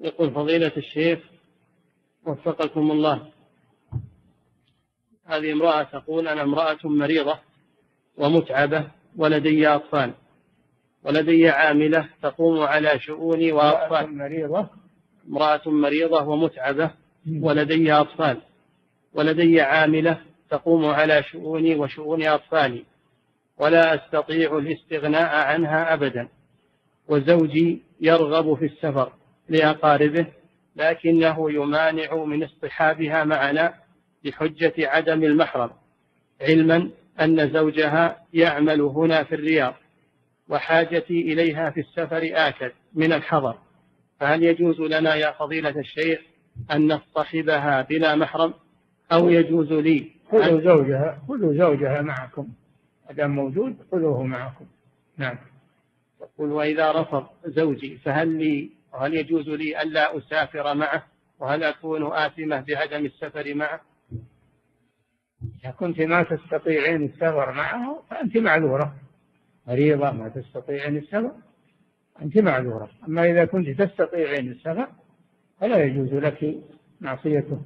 يقول فضيلة الشيخ وفقكم الله. هذه امرأة تقول أنا امرأة مريضة ومتعبة ولدي أطفال. ولدي عاملة تقوم على شؤوني وأطفال. مريضة. امرأة مريضة ومتعبة ولدي أطفال. ولدي عاملة تقوم على شؤوني وشؤون أطفالي. ولا أستطيع الاستغناء عنها أبدا. وزوجي يرغب في السفر. لأقاربه لكنه يمانع من اصطحابها معنا بحجة عدم المحرم علما أن زوجها يعمل هنا في الرياض وحاجتي إليها في السفر آكد من الحضر فهل يجوز لنا يا فضيلة الشيخ أن نصطحبها بلا محرم؟ أو يجوز لي خذوا زوجها خذوا زوجها معكم. دام موجود خذوه معكم. نعم. يقول وإذا رفض زوجي فهل لي وهل يجوز لي ألا أسافر معه؟ وهل أكون آثمة بعدم السفر معه؟ إذا كنت ما تستطيعين السفر معه فأنت معذورة. مريضة ما تستطيعين السفر أنت معذورة. أما إذا كنت تستطيعين السفر فلا يجوز لك معصيته.